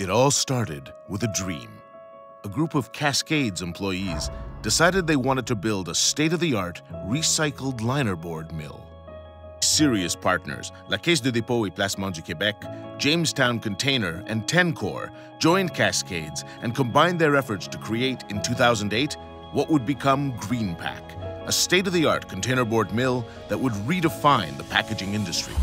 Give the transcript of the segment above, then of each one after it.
It all started with a dream. A group of Cascades employees decided they wanted to build a state-of-the-art recycled linerboard mill. Serious partners, La Caisse de dépôt et placement du Québec, Jamestown Container, and Tencorr joined Cascades and combined their efforts to create, in 2008, what would become Greenpac, a state-of-the-art containerboard mill that would redefine the packaging industry.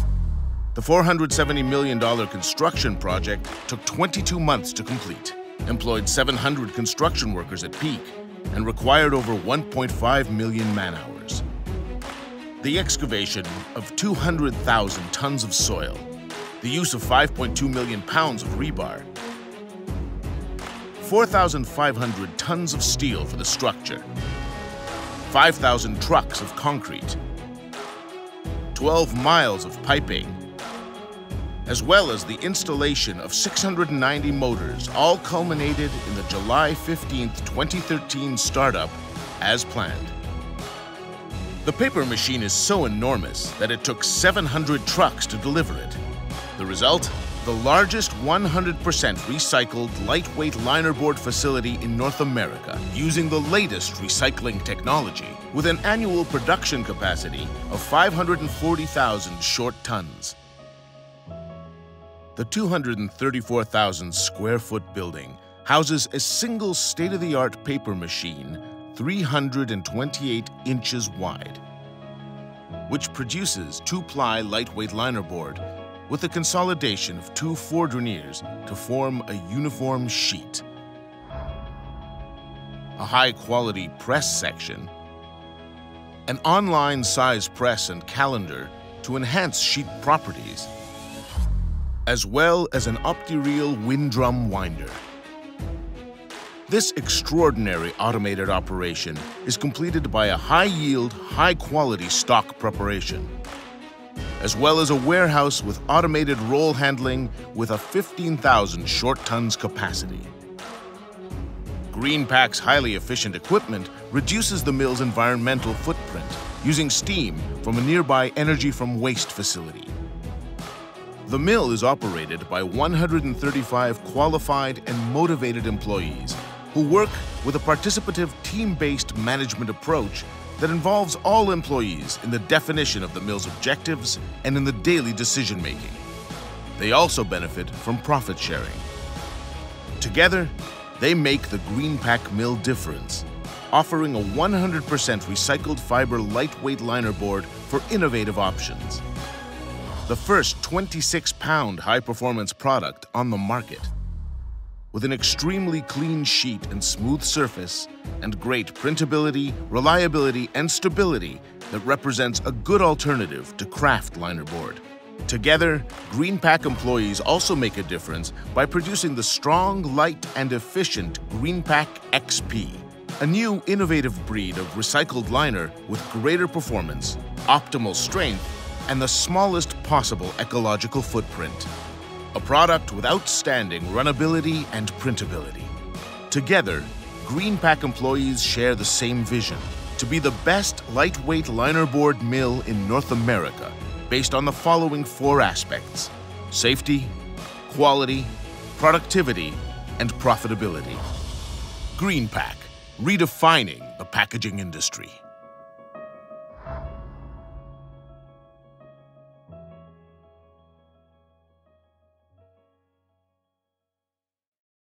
The $470 million construction project took 22 months to complete, employed 700 construction workers at peak, and required over 1.5 million man-hours. The excavation of 200,000 tons of soil, the use of 5.2 million pounds of rebar, 4,500 tons of steel for the structure, 5,000 trucks of concrete, 12 miles of piping, as well as the installation of 690 motors, all culminated in the July 15, 2013 startup as planned. The paper machine is so enormous that it took 700 trucks to deliver it. The result? The largest 100% recycled lightweight linerboard facility in North America using the latest recycling technology with an annual production capacity of 540,000 short tons. The 234,000 square foot building houses a single state-of-the-art paper machine 328 inches wide, which produces two-ply lightweight linerboard with a consolidation of two fourdriniers to form a uniform sheet. A high-quality press section, an online size press and calender to enhance sheet properties, as well as an OptiReel Windrum winder. This extraordinary automated operation is completed by a high-yield, high-quality stock preparation, as well as a warehouse with automated roll handling with a 15,000 short tons capacity. Greenpac's highly efficient equipment reduces the mill's environmental footprint using steam from a nearby energy from waste facility. The mill is operated by 135 qualified and motivated employees who work with a participative team-based management approach that involves all employees in the definition of the mill's objectives and in the daily decision-making. They also benefit from profit sharing. Together, they make the Greenpac Mill difference, offering a 100% recycled fiber lightweight linerboard for innovative options the first 26-pound high-performance product on the market. With an extremely clean sheet and smooth surface, and great printability, reliability, and stability that represents a good alternative to kraft linerboard. Together, Greenpac employees also make a difference by producing the strong, light, and efficient Greenpac XP, a new innovative breed of recycled liner with greater performance, optimal strength, and the smallest possible ecological footprint. A product with outstanding runnability and printability. Together, Greenpac employees share the same vision to be the best lightweight linerboard mill in North America based on the following four aspects safety, quality, productivity, and profitability. Greenpac, redefining the packaging industry.